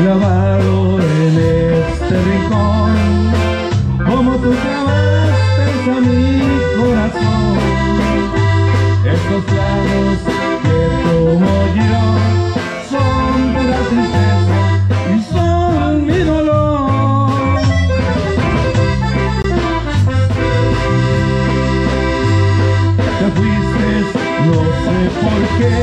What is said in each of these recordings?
Clavado en este rincón, como tú clavaste a mi corazón, estos lados que como yo son pura tristeza y son mi dolor. Te fuiste, no sé por qué,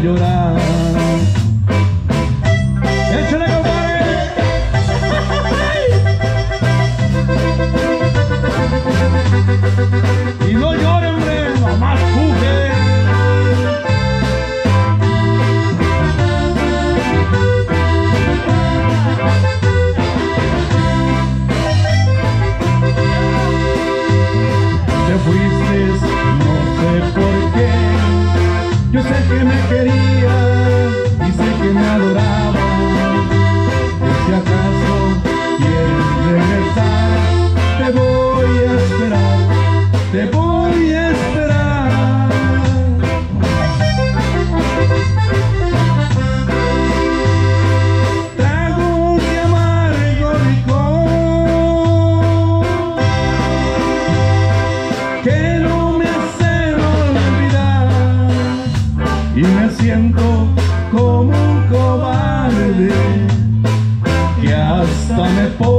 parar. Te voy a esperar. Tragos de amargo licor que no me hacen olvidar y me siento como un cobarde que hasta me.